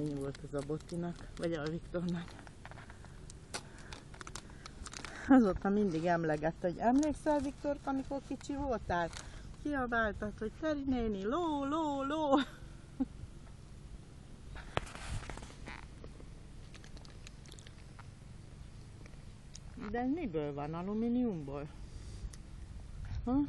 Ennyi volt az a Bottinak, vagy a Viktornak. Azóta mindig emlegette, hogy emlékszel Viktor, amikor kicsi voltál? Kiabáltad, hogy Teri néni, ló, ló, ló. De miből van? Alumíniumból? Ha?